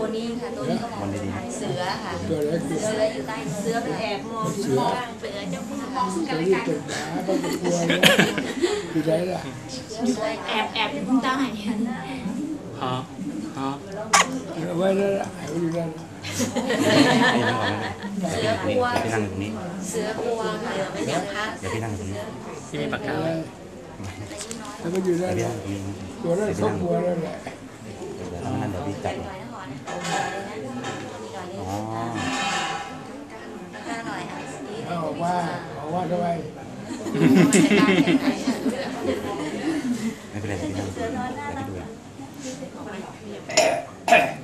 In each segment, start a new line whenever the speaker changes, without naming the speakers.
ตัวนี้ค่ะตัวนี้ก็มองเสือค่ะ
ตัวเล็กคือ
เสืออยู่ใต้เสือเป็นแอบมอง
เสือ
เสือเจ้าพ่อมองซึ่งกั
ตั
น
ว
และ
นี้
กัน
เป็นหมาก็จะกลัวนะคือไรล่ะ
แอบแอบอยู่ข้างใต้
ฮะฮะ
เอาไว้แล้วล่ะเอาอยู่แล้วล่ะ
นี่นั่งก่อนนะ
เสือกลัว
เดี๋ยวพี่นั่งอยู่ตรงนี้
เสือกลัวค่ะไม่อยากพัก
เดี๋ยวพี่นั่งอยู่ตรงนี้
ที่มีปากกา
เอา
ไหม
ไว้แล้วก็อยู่แล้ว
เดี๋ยว
ล่ะ
พี่นั่งตรงนี้
ตัวนั้นเขากลัวแล้วแหละ
เดี๋ยวนั่นเดี๋ยวพี่จับ
อ๋อข้าหน่อยค่ะนี่
เอาออกว่าออกว่าทำไม
ไม่เป็นไรพี่นั่งเดี๋ยวพี่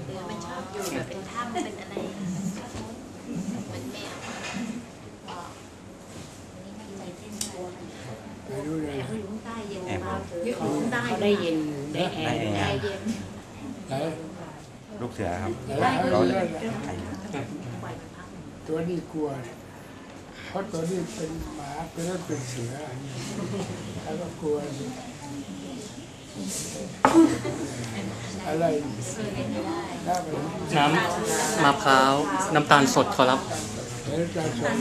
ดู
มันชอบอยู่แบบเป็นถ้ำเป็นอะไรเหมือนแมวก็อันนี้ไม่ใจเต้นตัวมัน
ไปดูเลย
อยู่ข้างใต้เย็นมากอยู่ข้างใต้
ได้เย็นได้แอร์
แอ
แอ
ร์
ร์เย็น
ลูกเสือครับ
ไหน
เขา
เอาอ
จะ
ยู่แล้วล่ะ
ไอ้
ตัวนี้กลัวเพราะตัวนี้เป็นหมาตัวนั้นเป็นเสือแล้วก็กลัวสิอะไรถ้าไป
น้ำมะพร้าว น้ำตาลสดขอรับ
เห็นจะชน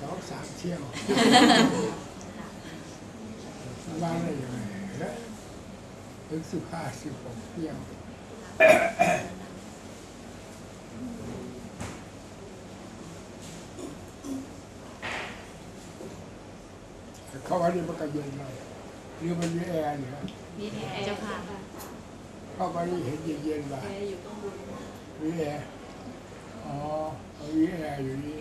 สองสามเที่ยวบ้านอะไรอย่างไรถึงสิบห้าสิบหกเที่ยวเข้า มานี่มันก็เย็นเลยหรือมันมีแอร์เนี่ย
มีแอร์เจ้าค่ะ
เข้ามานี่เห็นเย็นๆเลยมีแอร์อ๋อมีแอร์อยู่นี่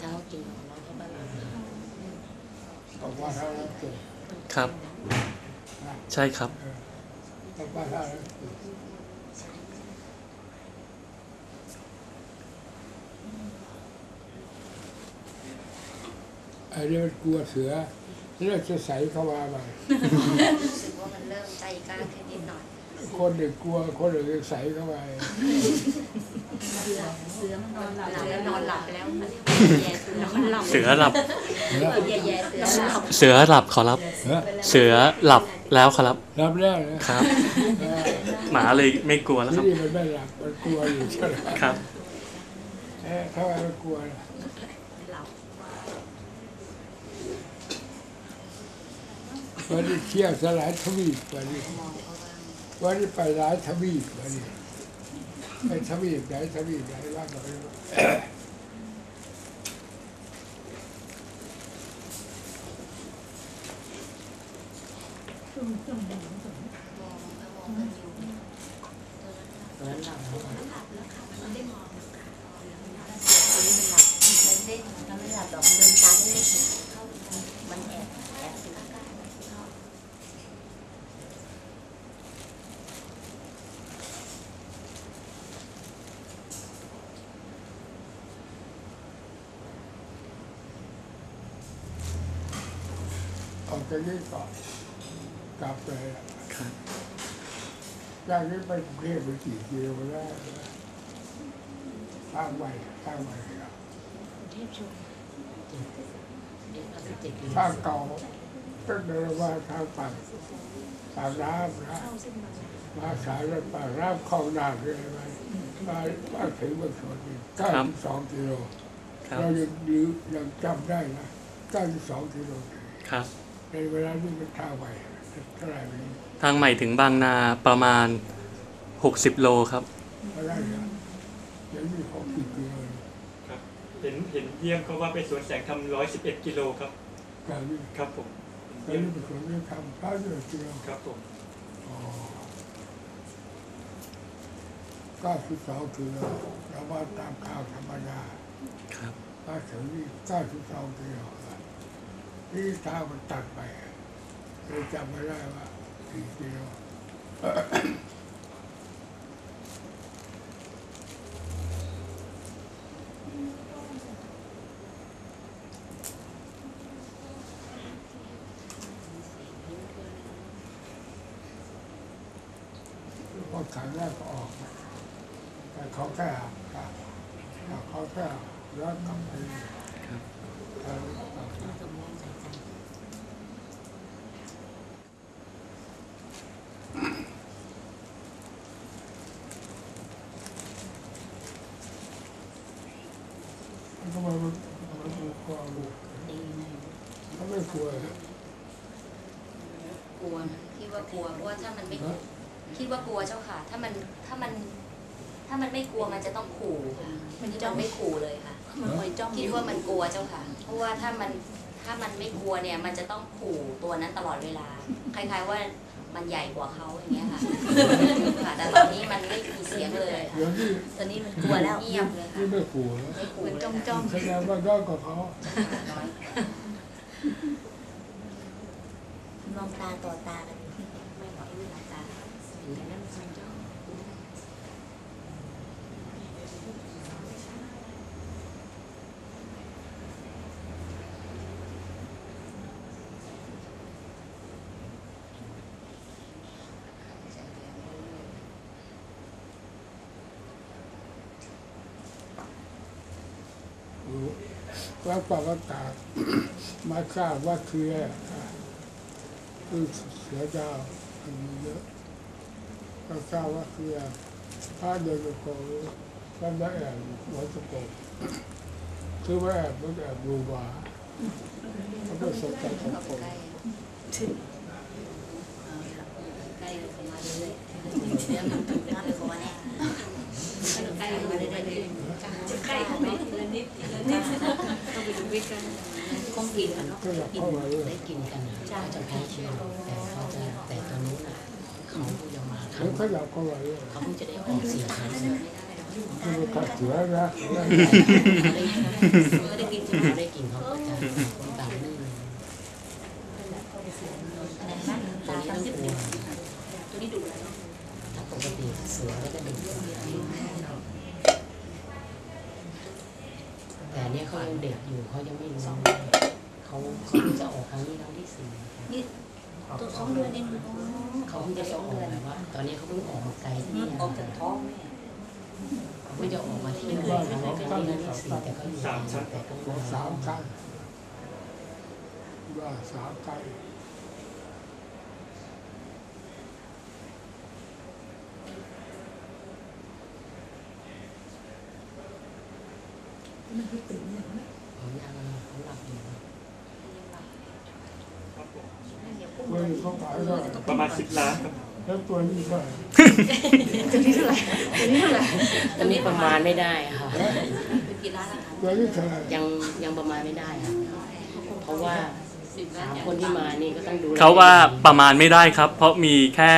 เท้ากินของเราเข้าไป
บอกว่าถ้าเราเกิด
ครับ ใช่ครับ
บอกว่าถ้าเราเกิดอันนี้มันกลัวเสือแล้วจะใส่เข้ามาบ้าง
รู้สึกว่ามันเริ่มใจกล้าขึ้นนิดหน่อย
คนหนึ่งกลัว คนหนึ่งใส่เข้าไป
เสือมันนอนหลับแล้วนอนหลับไปแล้วมันแย่เสือมันหลับ
เสือหลับ
แย่แย่เสือหลับ
เสือหลับขอรับ
เฮ้ย
เสือหลับแล้วขอรับ
รับแล้วนะครับเออ
หมาเลยไม่กลัวแล้วค
ที่
รับ
นี่มันไม่หลับมันกลัวอยู่ใช่ไหม
ครับ
เอ๊ะทำไมมันกลัวล่ะ
หลับ
วันนี้เที่ยวสลายทวีปวันนี้
มองเขาบ้าง
วันนี้ไปหลายทวีปวันนี้ ไปทวีปไหนทวีปไหนว่ากันไปรู้
มองเขามองกันอยู่
เสือหลับ
มันได้มองคนนี้มันหลับมันเล่นมันไม่หลับหรอกมันเดินตามเล่นเข้ามันแอบแอบอยู่ข้างๆ
ออกจากนี้ก่อกลับไป
ครับ
จากนี้ไปกรุงเทพไปกี่กิโลแล้วข้างไปข้างไปครับ
เทพชมเด็กสิบเจ็ดปี
ข้างเก่าตั้งเดินมาทางฝั่งปากน้ำนะมาสายรถปากน้ำคลองนาเลยไปมามาถึงเมืองชนนี่เก้าสิบสองกิโล
ครับ
เรายังยืยังจำได้นะเก้าสิบสองกิโล
ครับ
ในเวลานี้มันทางไปเท่าไหร่ไปนี้
ทางใหม่ถึงบางนาประมาณ 60 โลครับ
เท่าไหร่นะยังมีหกสิบกิโล
ครับ เห็นเห็นเยี่ยมเขาว่าไปสวนแสงทำร้อยสิบเอ็ดกิโลครับ
แต่นี่
ครับผม
แต่นี่เป็นคนที่ทำเก้าสิบกิโล
ครับผม
อ๋อเก้าสิบสองกิโลเราว่าตามข่าวธรรมดา
ครับ
มาถึงนี่เก้าสิบสองกิโล นี่ทางมันตัดไปเลยจำไม่ได้ว่ากี่กิโล พอขันแรกก็ออกมาแต่เขาแค่หักครับแต่เขาแค่ย้อนกลับไป
ครับ
ทางกลับมา
สมองใส่ใจ
แล้วก็มามันมันดูความรู้
ดีนะ
เขาไม่กลัวเลย
กลัวนะคิดว่า กลัวเพราะว่าถ้ามันไม่คิดว่ากลัวเจ้าค่ะ ถ้ามันถ้ามัน ถ้ามันไม่กลัวมันจะต้องขู่มันจะไม่ขู่เลยค่ะ
มันคอยจ้อง
คิดว่ามันกลัวเจ้าค่ะ เพราะว่าถ้ามันถ้ามันไม่กลัวเนี่ย มันจะต้องขู่ตัวนั้นตลอดเวลา คล้ายๆว่ามันใหญ่กว่าเขาอย่างเงี้ยค่ะค่ะแต่ตอนนี้มันไม่มีเสียงเลยค่ะ
เดี๋ยวนี้
ตอนนี้มันกลัวแล้ว
เงียบเลยค่ะ
นี่ไม่กลัวแล้ว
ไม่ขู่
มัน
เลย
จ้อง
ค่ะ
จ้อง
แสดงว่าย้อนกับเขา
น้อย
มองตาต่อตากัน
ไม่ไหวเวลาตาเห็นอย่างนั้นมันจ้อง
รู้ ว่าปากตามาทราบว่าคือองคือเสือดาวมันมีเยอะก็ทราบว่าคืออะไรถ้าเดินโกงก็ไม่แอบหัวสกคือว่าแอบมันแอบดูวาเขาไม่สนใจสัง
เข้า
คม
ใกล้ใกล้เข้ามาเรื่อยๆเดี๋ย กล้ๆคงกินกันเนาะ
ก็อยากเข้ามาเลย
ได้กินกันนะเขาจะแพ้เชื้อแต่เขาจะแต่ตัวนู้นน่ะเขายังมา
เขา
เขา
เขาอยากเข้ามาเลย
เขาจะได้ออกเสียงครั้งแรก
คือมันกัดเสือนะ
เขาได้กินเขาได้กินเขาจะคนต่างนี่
อะไรนะ
ตัวนี้
ตั้
ต้องง
สิบ
กลั
เดื
ว
อน
ตัวนี้ดุแล้วเนาะ
ถ้าปกติเสือก็จะดุ เนี้ยเขายังเด็กอยู่เขายังไม่รู้เขาเขาจะออกครั้งนี้ครั้งที่สี่
นี่ตัวสองเดือนเอง
เขาเพิ่งจะออกแบบว่า ตอนนี้เขาเพิ่งออกมาไกลที่นี่
ออกจากท้องแม่
เขาไม่จะออกมาที่นี่ครั้งนี้ครั้งที่สี่แต่เขาอยู่แต่ก็
บอกสามกันว่าสามกัน
เขายังเขาหลับอยู่
ตัวนี้ เขาขายก็
ประมาณสิบล้านครับ
แล้วตัวนี้ก็
ตอนนี้ประมาณไม่ได้ค่ะ
ไปกินร้านอาหาร
ตัวนี้เท่าไหร่
ยังยังประมาณไม่ได้ค่ะเพราะว่าสามคนที่มานี่ก็ต้องดูแล
เขาว่าประมาณไม่ได้ครับ เพราะมีแค่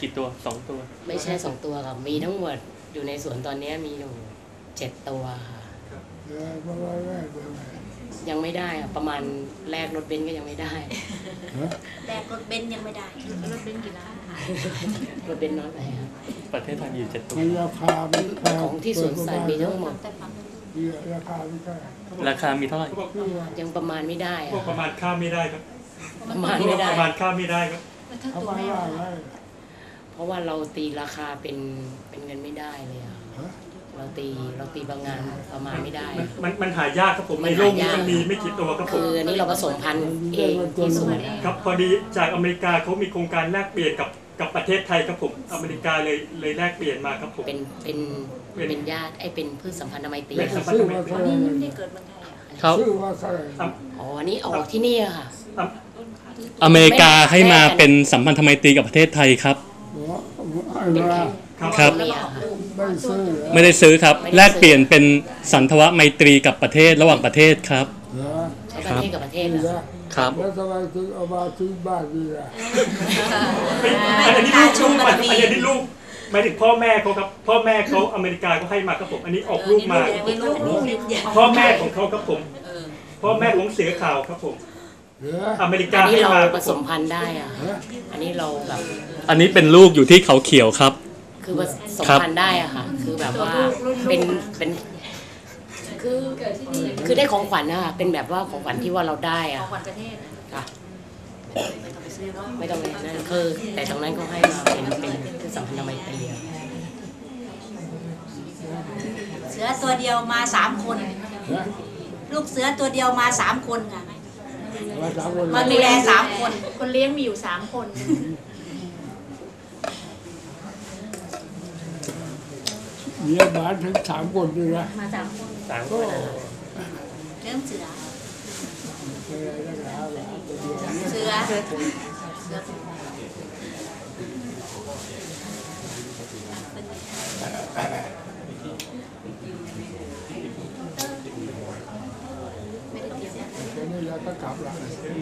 กี่ตัวสองตัว
ไม่ใช่สองตัวครับมีทั้งหมดอยู่ในสวนตอนนี้มีอยู่เจ็ดตัวค่ะ
เออเพราะว่าแรกเลย
ยังไม่ได้ค่ะประมาณแรกรถเบนซ์ก็ยังไม่ได้
ฮะ
แดกรถเบนซ์ยังไม่ได้ รถเบนซ์กี่ล้าน
รถเบนซ์น้อยไปค่ะ
ประเทศไทยอยู่เจ็ดตัว
มันราคาไม่แพง
ของที่สวนสัตว์มีทั้งหมด
แต่ฟัง
มีราคาไม่แพง
ราคามีเท่าไหร่
เขาบอก
คือว่า
ยังประมาณไม่ได้
เขาบอก
อะ
ประมาณข้ามไม่ได้ครับ
ประมาณไม่ได้
ประมาณข้ามไม่ได้ครับ
เขาไม่ว่าไง
เพราะว่าเราตีราคาเป็นเป็นเงินไม่ได้เลยอะ
ฮะ
เราตีเราตีบางงานประมาณไม่ได้
มันมันมันหายากครับผม
มั
ใน
น
โลกนี้
หายาก
มันมีไม่กี่ตัวครับผ
คื
ม
ออันนี้เราผสมพันธุ์เองที่สวน
ครับพอดีจากอเมริกาเขามีโครงการแลกเปลี่ยนกับกับประเทศไทยครับผมอเมริกาเลยเลยแลกเปลี่ยนมาครับผม
เป็นเป็นเป็นญาติไอ้เป็นพืชสัมพันธไมตรี
เป็นสัมพัน
ซื้อ
ธไม
มา
ตรี
เท่าไหร่
นี่ไม่ได้เกิดเมืองไทยอะ
เขา
ซื้อมาเท่าไหร่
อ๋ออันนี้ออกที่นี่อะค่ะ
อเมริกาให้มาเป็นสัมพันธไมตรีกับประเทศไทยครับ
หัวไอ้มา
ครับ
ครับ
เมียค่ะ
ไม่ซื้อเหรอ
ไม่ได้ซื้อครับ แลกเปลี่ยนเป็นสันทวไมตรีกับประเทศระหว่างประเทศครับ
เหรอ
ใช้ประเทศกับประเทศ
นี่
เหรอ
นะครับ แล้วทำไมถึงเอามาที่บ้านนี่ล่ะ
อันนี้ลูกลูกมันอันนี้ลูกหมายถึงพ่อแม่เขาครับ พ่อแม่เขาอเมริกาก็ให้มาครับผม อันนี้ออกลูกมา
เป็นลูกลูกเดียว
พ่อแม่ของเขาครับผม
เออ
พ่อแม่ของเสือขาวครับผม
เหลือ
อเมริกา
อันนี้
ให้
เรา
มา
ผสมพันธุ์ได้อะค่ะอันนี้เราแบบ
อันนี้เป็นลูกอยู่ที่เขาเขียวครับ
คือผสม
ครับ
พันธุ์ได้อะค่ะ คือแบบว่าเป็นเป็นคือคือได้ของขวัญนะคะเป็นแบบว่าของขวัญที่ว่าเราได้
ขอ
อะ
งขวัญประเทศ
ค่ะ
ไม่ต้องไปซื้อเนาะ
ไม่ต้องเลยนั่นคือ แต่ตรงนั้นเขาให้มาเป็นเป็นคือสัมพันธไมตรีอะ
เสือตัวเดียวมาสามคน
เหลือ
ลูกเสือตัวเดียวมาสามคนค่ะ
มาสามคน
มาดูแลสามคน
คนเลี้ยงมีอยู่สามคน
เลี้ยงหมาถึงสามคนด้วยนะ
มาสามคน
สามค
ก็
น
เรื่องเสือ
อะไรนักหนาหมาตัวเดียว
เสือ เสือ
แค่นี้เราก็กลับละ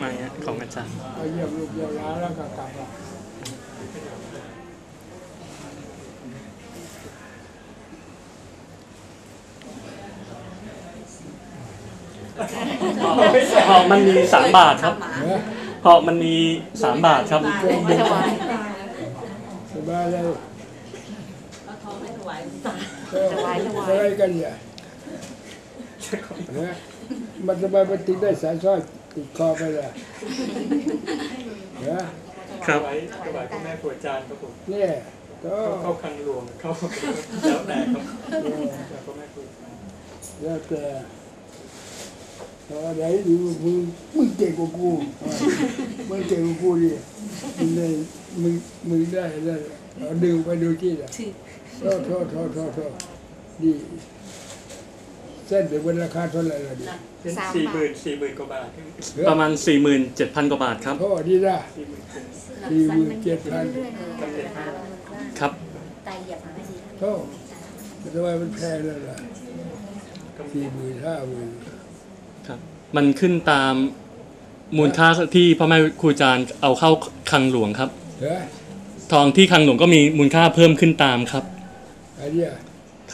มาของอาจารย์
ไปเยี่ยมลูกเยี่ยมหลานแล้วก็กลับละ
หอกมันมีสามบาทครับ
เหลือ
หอกมันมีสามบาทครับ
ไม่ถวาย
สบายเลย
เอาทองไม่ถวาย
ก็อะไรกันเนี่ยเหลือมันทำไมมันถึงได้สายสร้อยติดคอไปล่ะเหลือ
ครับ
ไว้ถวายพ่อแม่ครูอาจารย์ครับผม
เนี่ยก็
เข้าคลังหลวงเข้าแล้วแต่ครับแต่พ่อแม่ครูอาจารย์
แล้วแต่ต อนไหนดูมึงมึงเก่งกว่ากูมึงเก่งกว่ากูดิมึงได้มึงมึงได้ได้เอาดึงไปดูที่ละโทษโทษโทษโทษโทษดีเส้นเดี๋ยวมันราคาเท่าไหร่ล่ะดิ
เป็นสี่หมื่นสี่หมื่นกว่าบาท
ประมาณ47,000กว่าบาทครับ
โทษดีนะ
สี่หมื่นเจ็ด
สี่หมื่นเจ็ดพัน
ครับ
ไตเหยียบหางไม่ดี
โทษมันทำไมมันแพงเลยล่ะสี่หมื่นห้าหมื่น
ครับ มันขึ้นตามมูลค่าที่พ่อแม่ครูอาจารย์เอาเข้าคลังหลวงครับ
เฮ้ย
ทองที่คลังหลวงก็มีมูลค่าเพิ่มขึ้นตามครับ
ไอ้เนี่ย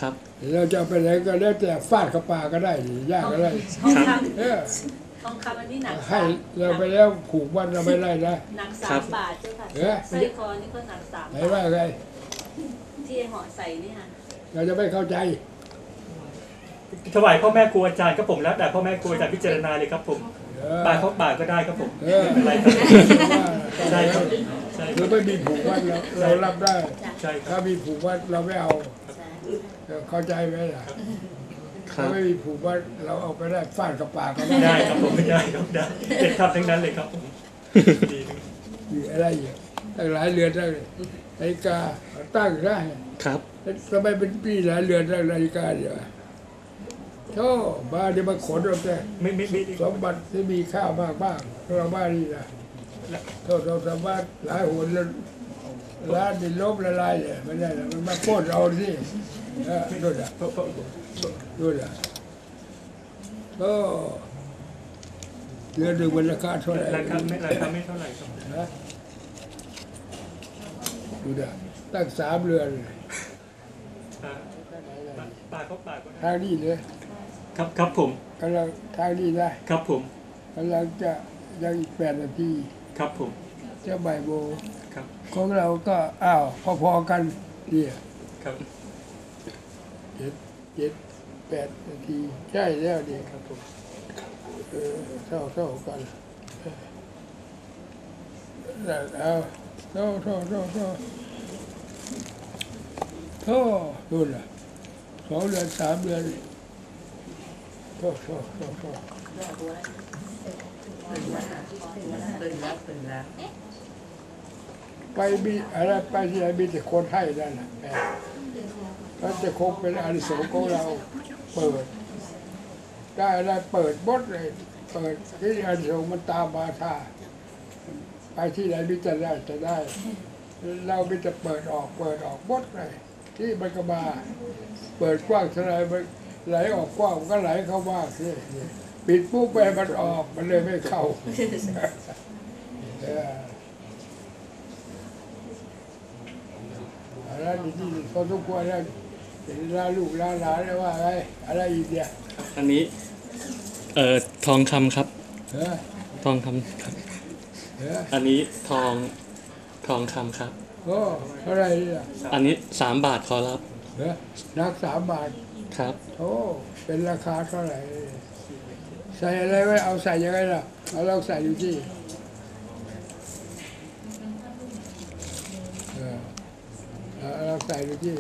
ครับ
เราจะเอาไปไหนก็แล้วแต่ฟาดกระปาก็ได้ดิยากก็ได้
ทองค
เออำ
ทองคำอันนี้หนัก
ให้
สาม
เราไปแล้วผูกวันเราไม่ได้นะ
หนัก
ครั
สา
บ
มบาทเจ้าค่ะ
เอ๊ะ
สร้อยคอนี่ก็หนักสาม
ไหน
บา
ว่า
ท
ไง
ที่ห่อใส่นี่ค่ะ
เราจะไม่เข้าใจ
ถวายพ่อแม่ครูอาจารย์ครับผมแล้วแต่พ่อแม่ครูอาจารย์พิจารณาเลยครับผม
เออบา
ทเขาบาทก็ได้ครับผม
เออ
อะไรครับ
ใช่
ใช่
ค
ค
รั
รั
บบ
ใช่
หรือไม่มีผูกวันเราเรารับได้
ใช่ครับ
ถ้ามีผูกวันเราไม่เอาเออเข้าใจไหมล่ะ
ครั
ถ้า
บ
ไม่มีผูกวันเราเอาไปได้ฟาดกระปาก็ได้
ได้ครับผมได้ครับได้เป็นทับทั้งนั้นเลยครับผมดีครับ
มีอะไรอีกตั้งหลายเรือนตั้งนาฬิกาตั้งได้
ครับ
ทำไมเป็นปีหลายเรือนตั้งนาฬิกาเดียว โธ่บ้านเดี๋ยวมาขนเอาแต่
ไม่ไม่ไม่
สมบัติที่มีค่ามากบ้างเราบ้านนี่นะโทษเราสามารถหลายหนแล้วร้านดินลบละลายเนี่ยไม่ได้นะมันมาโคตรเอาสิเออดูนะ
เพราะเพราะ
ดูนะโอ้เดือนหนึ่งมันราคาเท่าไหร่
ราคาไม่ราคาไม่เท่าไหร่ครับ
นะดูนะตั้งสามเรือน
อ่าบาทเขาบาทก็ได้
ทางนี้เลย
ครับครับผม
กำลังทางนี้ได้
ครับผม
กำลังจะยังอีกแปดนาที
ครับผม
จะบ่ายโมง
ครับ
ของเราก็อ้าวพอๆกันเนี่ย
ครับ
เจ็ดเจ็ดแปดนาทีใช่แล้วนี่
ครับผม
เออเท่าเท่ากันนั่นเอาเท่าเท่าเท่าเท่าเท่าดูน่ะสองเดือนสามเดือน เท่าเท่าเท่าเท่าไปมีอะไรไปที่ไหนมีแต่คนให้นั่นแหละแม่ก็จะคงเป็นอานิสงส์ของเราเปิด ได้อะไรเปิดบดเลย เปิดที่อานิสงส์มันตามมาท่าไปที่ไหนมิจะได้จะได้ เราไม่จะเปิดออกเปิดออกบดเลย ที่มันก็มา เปิดกว้างเท่าไหรมัน ไหลออกกว้างมันก็ไหลเข้ามาสิปิดปุ๊บไปมันออกมันเลยไม่เข้าเอออะไรอะไรดีๆพอทุกคนแล้วเห็นลาลูกลาหลานแล้วว่าอะไรอะไรอีกเนี่ย
อันนี้ เอ่อทองคำครับ
เออ
ทองคำครับ
เออ
อันนี้ทองทองคำครับ
โอ้เท่าไหรเนี่ย
อันนี้สามบาทขอรับ
เออนักสามบาท
ครับ
โอ้เป็นราคาเท่าไหร่ ใส่อะไรไว้เอาใส่ยังไงล่ะเอาลองใส่ดูที่เออเอาลองใส่ดูที่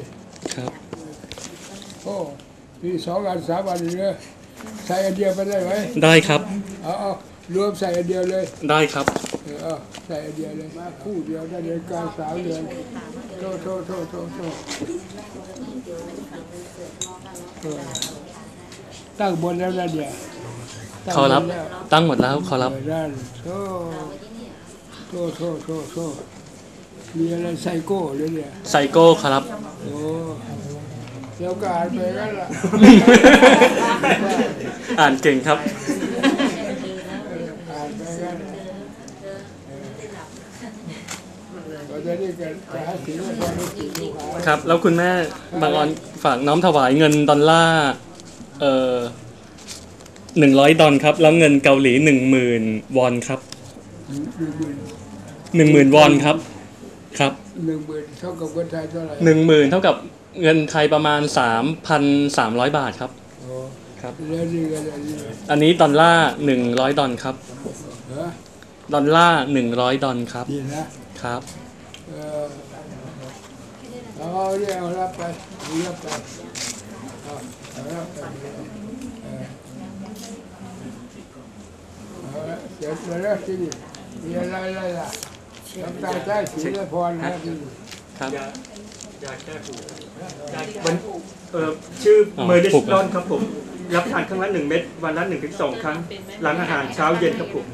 ครับ
โอ้มีสองอันสามอันเลยใส่อันเดียวไปได้ไหม
ได้ครับ
เอาเอารวมใส่อันเดียวเลย
ได้ครับ
เออใส่อันเดียวเลยมาคู่เดียวได้เดือนกางสามเดือนโทษโทษโทษโทษโทษตั้งบนแล้วนะเดียวตั้ง
ขอรับตั้งหมดแล้วเขอรับ
เออนั่นโทษโทษโทษโทษโทษมีอะไรไซโก้เลยเนี่ย
ไซโก้ขอรับ
โอ้เดี๋ยวก็อ่านไปกันล่ะ
อ่านเก่งครับ
อ่านไปกันเรา จะได้กันจะหาสิ่งที่พอได้สิ่งที่หา
ครับ แล้วคุณแม่บังอรฝากน้อมถวายเงินดอลลาร์เอ่อหนึ่งร้อยดอลครับ แล้วเงินเกาหลีหนึ่งหมื่นวอนครับ
หนึ่งหมื่น
หนึ่งหมื่นวอนครับ ครับ
หนึ่งหมื่นเท่ากับคนไทยเท่าไหร่
หนึ่งหมื่นเท่ากับเงินไทยประมาณสามพันสามร้อยบาทครับ
โอ้
ครับ
แล้วนี่กันอันนี้
อันนี้ดอลลาร์หนึ่งร้อยดอลครับ
เหรอ
ดอลลาร์หนึ่งร้อยดอลครับ
ดีนะครับ เออเอาเนี่ยเอารับไปเอารับไปเอาเอารับไปเอาละเสร็จแล้วที่นี่มีอะไรอะไรล่ะน้ำตาใต้สีละพรนะที่นี่
ครับ
ยายาแก้ปวดยาวันเอ่อชื่อเมอร์ดิส
ปลุกเหร
ล
อ
นครับผมรับทานครั้งละหนึ่งเม็ดวันละหนึ่งถึงสองครั้งหลังอาหารเช้าเย็นครับผม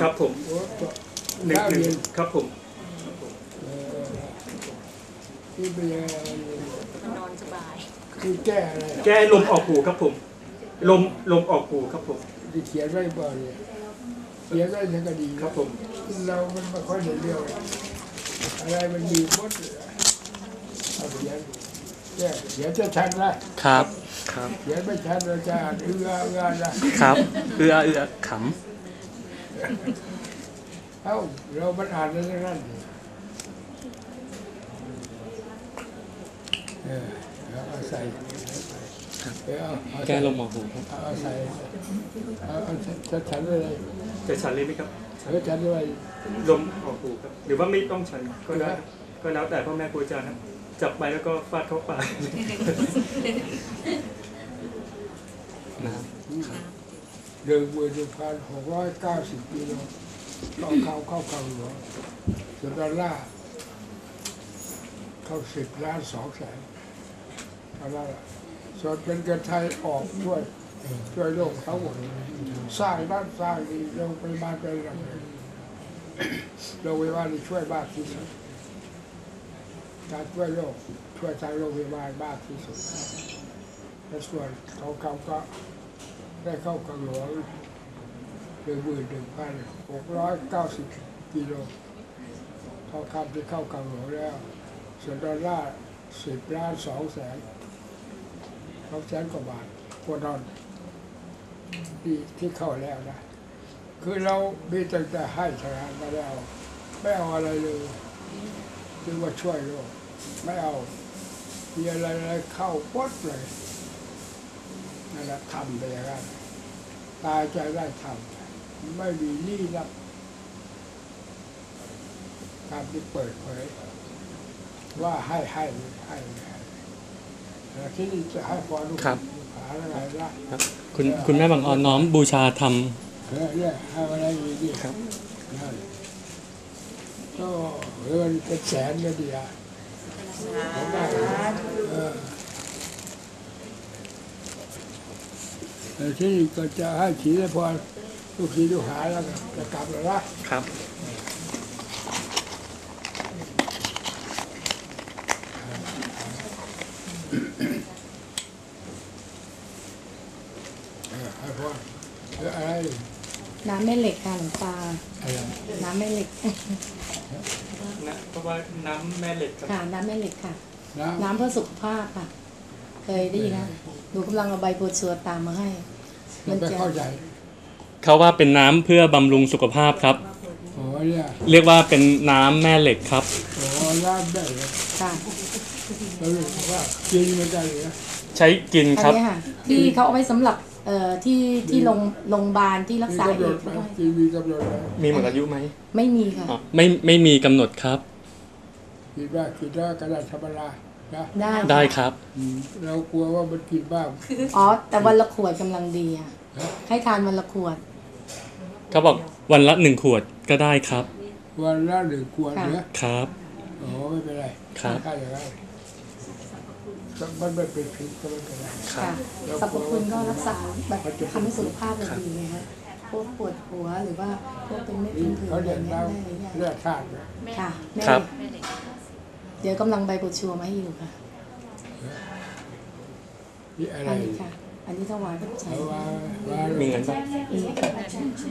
ค
รับผม หนึ่ง
เช้า
หนึ่
เย็
ง
น
ครับผม
เออที่เป็นยังไง
นอนสบาย
คือแก้อะไร
แก้ลมออกหูครับผม ลมลมออกหูครับผม
ที่เขียนไว้บ่อยเนี่ยเขียนไว้ในคดี
ครับผม
เรามันไม่ค่อยได้เรื่องอะไรมันมีหมดเลยเอาเขียนแก้เขียนจะชัดนะครับ
ครับ
เขียนไม่ชัดเราจะอ่านเอื้อเอื้อนะครับ
เอื้อเอื้อข
เอ้าเรามันอ่านได้ทั้งนั้นนี่เออเอาเอาใส่เออเอาเอาำใส่
แก้ลมหมอหูครับ
เอาเอาใส่เอาเอาจะฉันอะไร
จะฉันเลยไหมครับ
เออฉันอะไร
ลมออกหูครับ หรือว่าไม่ต้องฉันก็ได้ก็แล้วแต่พ่อแม่ครูอาจารย์ครับจับไปแล้วก็ฟาดเข้าปาก
นะครับ
หนึ่งหมื่นหนึ่งพันหกร้อยเก้าสิบกิโล เข้าเข้าเข้าเข้าหลวงส่วนดอลลาร์เข้าสิบล้านสองแสนดอลลาร์ส่วนเป็นเงินไทยออกช่วยช่วยโลกทั้งหมดสร้างบ้านสร้างดีโรงพยาบาลเป็นอะไรโรงพยาบาลนี่ช่วยมากที่สุดการช่วยโลกช่วยทางโรงพยาบาลมากที่สุดและส่วนเขาเขาก็ได้เข้ากลางหลวง หนึ่งหมื่นหนึ่งพันหกร้อยเก้าสิบกิโลทองคำที่เข้ากลางหลวงแล้วส่วนดอลลาร์สิบล้านสองแสนสองแสนกว่าบาทกว่าดอลที่ที่เข้าแล้วนะ คือเรามีแต่จะให้ชนะไม่ได้เอาไม่เอาอะไรเลยคือว่าช่วยโลกไม่เอามีอะไรอะไรเข้าปดเลยนั่นแหละทำไปอย่างนั้นตายใจได้ทำ ไม่มีหนี้รับตามที่เปิดเผยว่าให้ให้ให้ให้แต่ที่นี่จะให้พอลูก
ครับ
หาอะไรละ
ครับคุณคุณแม่บางออนน้อมบูชาธรรม
เออเนี่ยให้อะไรอีกเนี่ย
ครับ
นั่นก็เงินเป็นแสนก็ดีอะผมได้เออแต่ที่นี่ก็จะให้ฉีดพอ ลูกศิษย์ลูกหาแล้วก็จะกลับแล้วละ
ครับ
เออให้พ่อเอออะไร
น้ำแม่เหล็กค่ะหลวงตา
อะไร
น้ำแม่เหล็ก
น
นะเพราะว่าน้ำแม่เหล็กครับ
ค่ะน้ำแม่เหล็กค่ะ
นะ
น้ำเพื่อสุขภาพค่ะ เคยได้ยินนะหนูกำลังเอาใบโพธิ์ชัวตามมาให้
มันไปเข้าใจ
เขาว่าเป็นน้ำเพื่อบำรุงสุขภาพครับ
โอ้เนี่ย
เรียกว่าเป็นน้ำแม่เหล็กครับ
โอ้ร่างได้เลย
ค่ะ
แล้วรู้สึกว่ากินมันได้เลยนะ
ใช้กิน
อัน
ครับ
นี้ค่ะ ที่เขาเอาไว้สำหรับเอ่อที่ที่โรงโรงพยาบาลที่รัก
มี
ษากำ
หน
เอ
ด
ก
ไหม
ด้วย
กินมีกำหนดไหม
มีหมดอายุไหม
ไม่มีค่ะ
อ๋อไม่ไม่มีกำหนดครับ
กินได้กินได้กระดาษธรรมดานะ
ได้
ได้ครับ
อืมเรากลัวว่ามันกินบ้าง
อ๋อ แต่วันละขวดกำลังดีอะ ให้ทานวันละขวด
เขาบอกวันละหนึ่งขวดก็ได้ครับ
วันละหนึ่งขวด
ค่ะ
นะครับโอ้ไม่เป็นไร
ครับ
ถ้าอย่างนั้นมันไม่เป็นพิษก็ไม่เป็นไร
ค่ะสรรพคุณก็รักษาแบบทำให้สุขภาพเราดีไงคะพวกปวดหัวหรือว่าพวกเป็นเม็ด
นี่
เป็นผื่น
เขา
อะไร
เรียก
เงี้ย
เรา
ได้หลายอย่าง
เลือดธาตุนะ
ค่ะแม่
ครับ
เดี๋ยวกำลังใบโพธิ์ชัวมาให้อยู่ค่ะ
นี่อะไร
อันนี้ค่ะ อันนี้ถวายพระชัย
เอาว่าว่า
มีเงินปะ
มี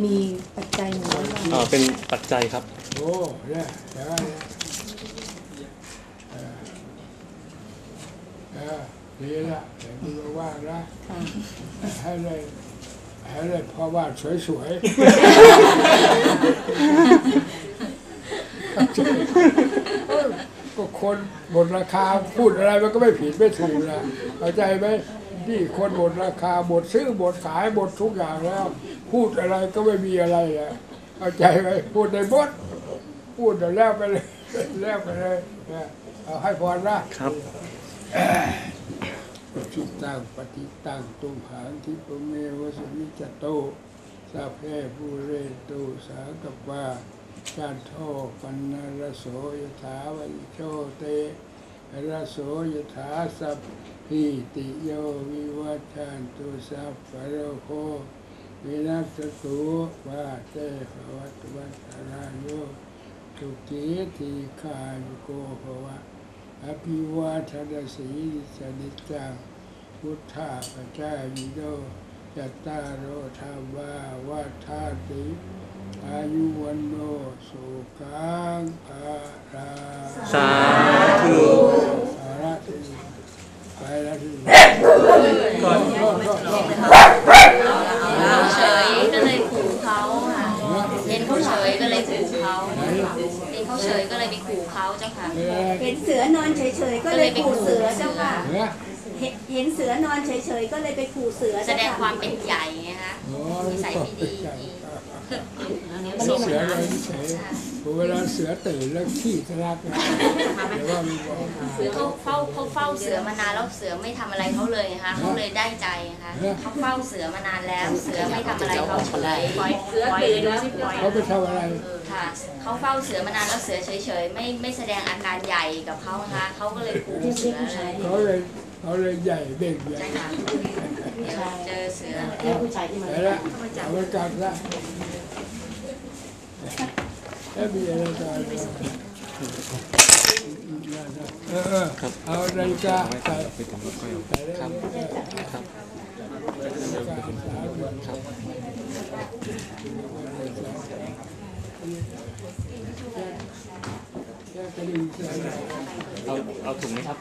มีปัจจัยหนึ่งร้อยบาท
อ๋อเป็นปัจจัยครับ
โอ้เนี่ยแต่ว่าเนี่ยเออเออดีละเห็นดูว่างนะ
ค่ะ
ให้เลยให้เลยเพราะว่าสวยๆเออก็คนบนราคาพูดอะไรมันก็ไม่ผิดไม่ถูกนะเข้าใจไหม ที่คนบนราคาบทซื้อบทขายบททุกอย่างแล้ว พูดอะไรก็ไม่มีอะไรอะเข้าใจไหมพูดในบทพูดเดี๋ยวแล้วไปเลยแล้วไปเลยเนี่ยเอาให้พรนะ
ครับ
จิตตังปฏิตังตุมหังทิปะเมวะสมิจจโตสัพเพภูเรตุสากปาการโทปันนรโสยถาวิโชเต รโสยถาสัพพิติโยวิวัชชันตุสัพพะโรโควินัสตุวาเตภวัตวัตรายโยทุกิติคายโกภวะอภิวาทนาสีสนิจจังพุทธาปจายิโยยัตตารโอธรรมาวาทาติ อายุวันโนสุขังภารา
สาธุ
สาระที่ไปแล้วที่
ก่อน
รอดรอดรอด
เฉยก็เลยขู่เขาค่ะเห็นเขาเฉยก็เลยขู่เขาเห็นเขาเฉยก็เลยไปขู่เขาเจ้าค่ะ
เฮ้ย
เห็นเสือนอนเฉยๆก็เลยขู่เสือเจ้าค่ะ
เฮ้ย
เห็นเห็นเสือนอนเฉยๆก็เลยไปขู่เสือ
แส
เจ้า
ดง
ค่ะ
ความเป็นใหญ่ไงคะ
โอ้
นิสัยไม่ดี
เสือเลยเฉยเวลาเสือตื่นแล้วขี้ทะลักนะเดี๋ยวว่ามันบอก
เขาเฝ้าเขาเฝ้าเสือมานานแล้วเสือไม่ทำอะไรเขาเลยนะคะเขาเลยได้ใจนะคะเขาเฝ้าเสือมานานแล้ว เสือไม่ทำอะไรเขาเฉยปล่อยเสือตื่นแล้ว
เขาไปทำอะไร
ค่ะเขาเฝ้าเสือมานานแล้วเสือเฉยๆไม่ไม่แสดงอาการใหญ่กับเขานะคะเขาก็เลยขู่เสือเลย
เขาเลยเขาเลยใหญ่เบ่งใหญ่
ใช่ค่ะเดี๋ยวเจอเสือ
เรียกผู้ชายที่มา
ไปละเอาไปกลับละแล้วมีอะไรต่อ เออเออเอานาฬิกาใส่
ไปถึงรถก็
ใส่ได้
ครับ
เลย
ครับ
นาฬิกาสามเดือน
ครับเอาเอาถุงไหมครับ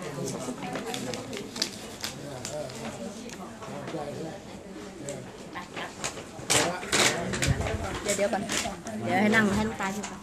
เดี๋ยวเดี๋ยวก่อน เดี๋ยวให้นั่งให้ลูกตาอยู่ก่อน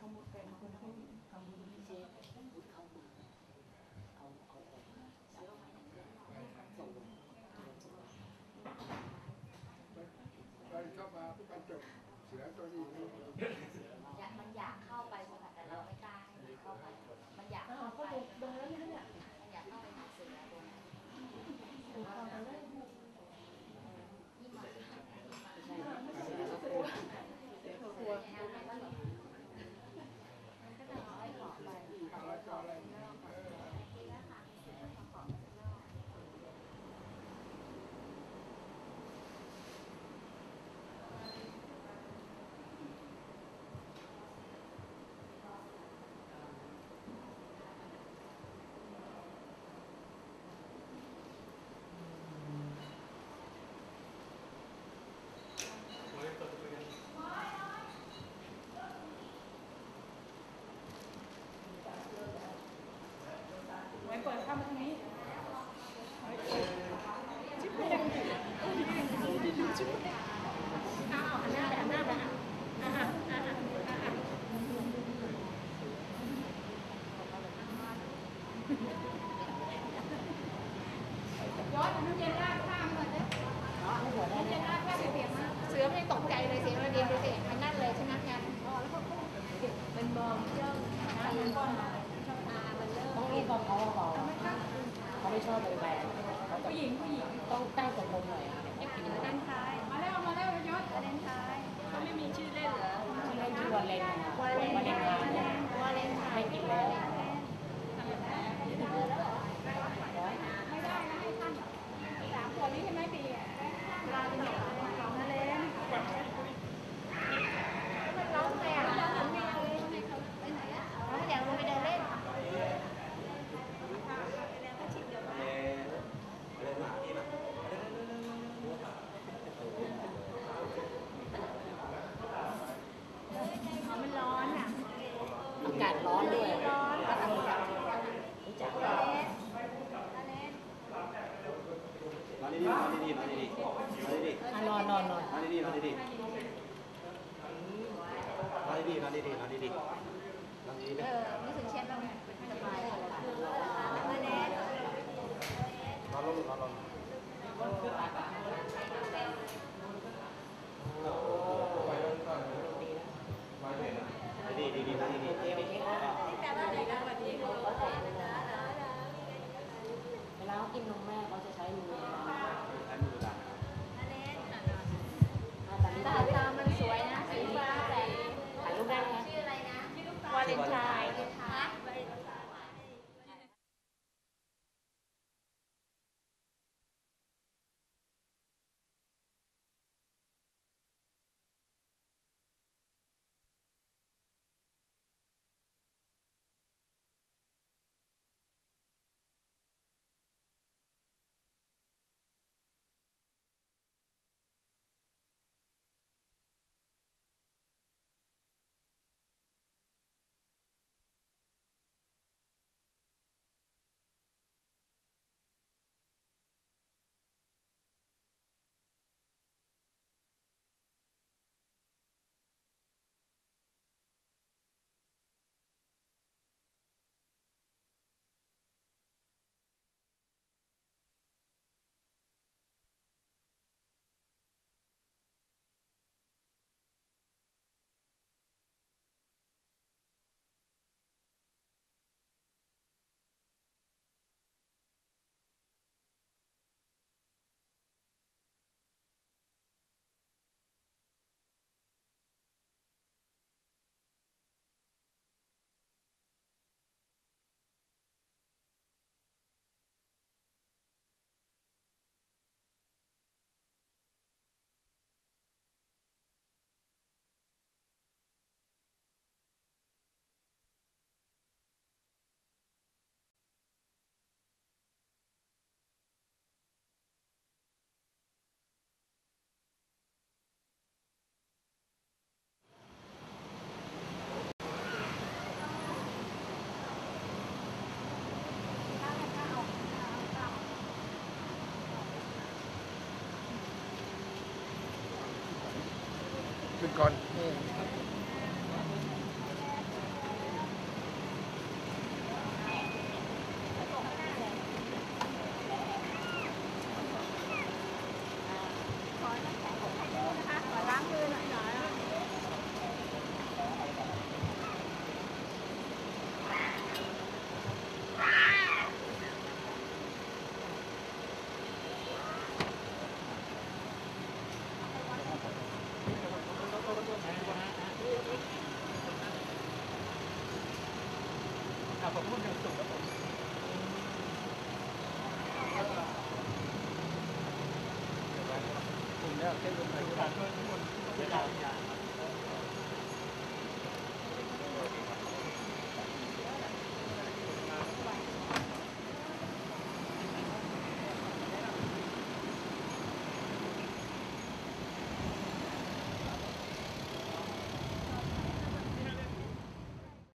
không một cái không không không đi sửa phải đây cho bà